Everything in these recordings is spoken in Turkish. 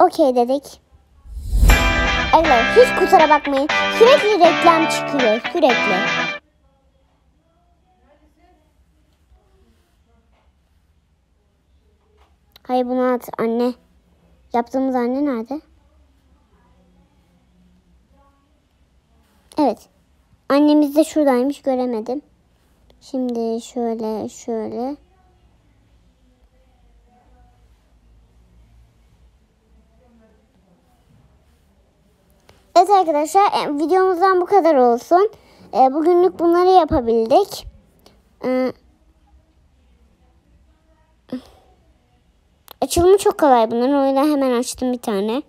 okey dedik. Evet hiç kusura bakmayın. Sürekli reklam çıkıyor sürekli. Hayır bunu at anne. Yaptığımız anne nerede? Evet. Annemiz de şuradaymış göremedim. Şimdi şöyle şöyle. Evet arkadaşlar e, videomuzdan bu kadar olsun. E, bugünlük bunları yapabildik. E, açılımı çok kolay bunların. O yüzden hemen açtım bir tane.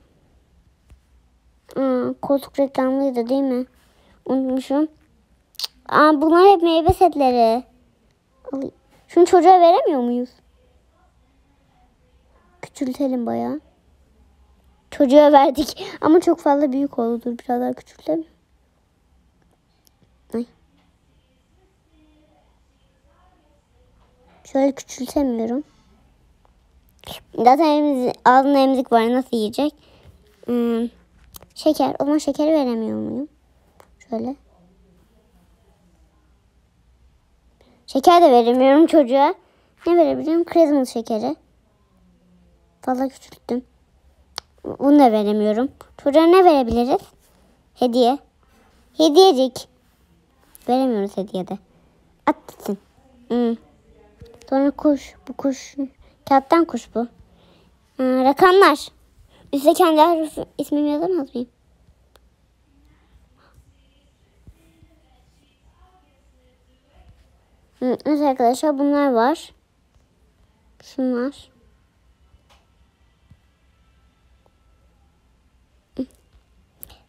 Aa, koltuk reklamlıydı değil mi? Unutmuşum. Aa, bunlar hep meyve setleri. Şunu çocuğa veremiyor muyuz? Küçültelim bayağı. Çocuğa verdik ama çok fazla büyük oldu. Biraz daha küçültelim. Ay. Şöyle küçültemiyorum. Zaten elimiz, ağzında emzik var. Nasıl yiyecek? Hmm. Şeker. O zaman şekeri veremiyor muyum? Şöyle. Şeker de veremiyorum çocuğa. Ne verebilirim? Christmas şekeri. Fazla küçülttüm. Bunu da veremiyorum. Çocuğa ne verebiliriz? Hediye. Hediyecik. Veremiyoruz hediyede. At gitsin. Hmm. Sonra kuş. Bu kuş. Kağıttan kuş bu. Ha, rakamlar. Üste kendi harf ismimi yazamaz mıyım? Hı, Evet arkadaşlar bunlar var. Şunlar.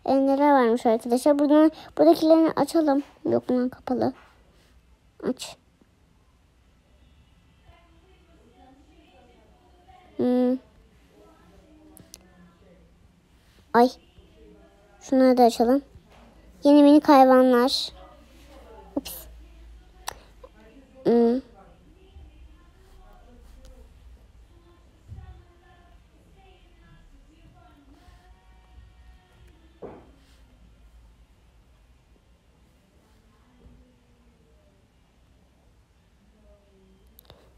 E, neler varmış arkadaşlar? Buradan, buradakilerini açalım. Yok bunlar kapalı. Aç. Hmm. Ay. Şunları da açalım. Yeni minik hayvanlar.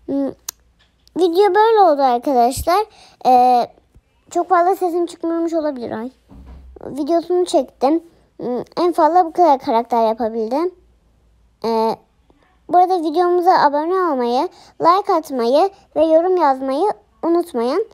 Video böyle oldu arkadaşlar. Ee, çok fazla sesim çıkmamış olabilir ay. Videosunu çektim. Hmm, En fazla bu kadar karakter yapabildim. Ee, bu arada videomuza abone olmayı, like atmayı ve yorum yazmayı unutmayın.